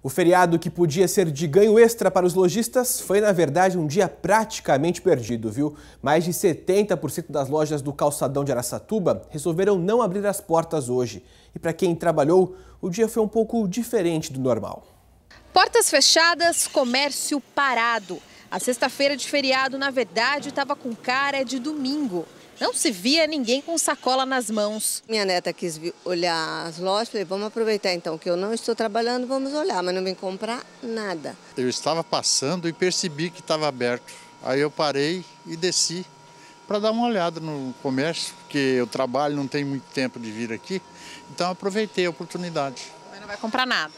O feriado que podia ser de ganho extra para os lojistas foi, na verdade, um dia praticamente perdido, viu? Mais de 70% das lojas do calçadão de Araçatuba resolveram não abrir as portas hoje. E para quem trabalhou, o dia foi um pouco diferente do normal. Portas fechadas, comércio parado. A sexta-feira de feriado, na verdade, estava com cara de domingo. Não se via ninguém com sacola nas mãos. Minha neta quis olhar as lojas, falei, vamos aproveitar então que eu não estou trabalhando, vamos olhar, mas não vim comprar nada. Eu estava passando e percebi que estava aberto. Aí eu parei e desci para dar uma olhada no comércio, porque eu trabalho, não tenho muito tempo de vir aqui, então aproveitei a oportunidade. Mas não vai comprar nada?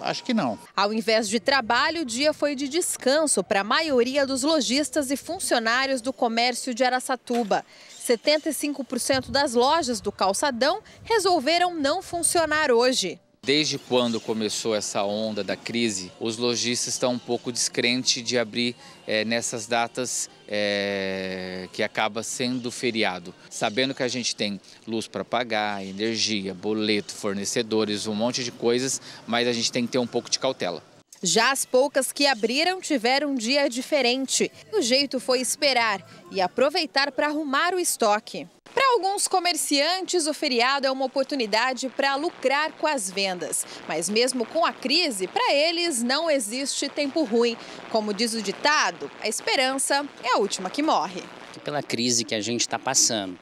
Acho que não. Ao invés de trabalho, o dia foi de descanso para a maioria dos lojistas e funcionários do comércio de Araçatuba. 75% das lojas do calçadão resolveram não funcionar hoje. Desde quando começou essa onda da crise, os lojistas estão um pouco descrentes de abrir é, nessas datas é, que acaba sendo feriado. Sabendo que a gente tem luz para pagar, energia, boleto, fornecedores, um monte de coisas, mas a gente tem que ter um pouco de cautela. Já as poucas que abriram tiveram um dia diferente. O jeito foi esperar e aproveitar para arrumar o estoque. Para alguns comerciantes, o feriado é uma oportunidade para lucrar com as vendas. Mas mesmo com a crise, para eles não existe tempo ruim. Como diz o ditado, a esperança é a última que morre. Pela crise que a gente está passando,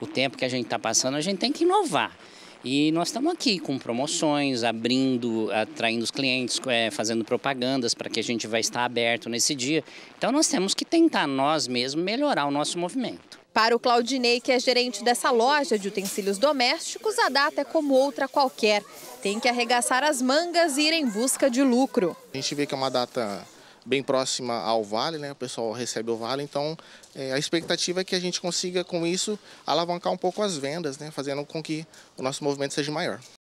o tempo que a gente está passando, a gente tem que inovar. E nós estamos aqui com promoções, abrindo, atraindo os clientes, é, fazendo propagandas para que a gente vai estar aberto nesse dia. Então nós temos que tentar nós mesmos melhorar o nosso movimento. Para o Claudinei, que é gerente dessa loja de utensílios domésticos, a data é como outra qualquer. Tem que arregaçar as mangas e ir em busca de lucro. A gente vê que é uma data bem próxima ao vale, né? O pessoal recebe o vale, então é, a expectativa é que a gente consiga com isso alavancar um pouco as vendas, né? Fazendo com que o nosso movimento seja maior.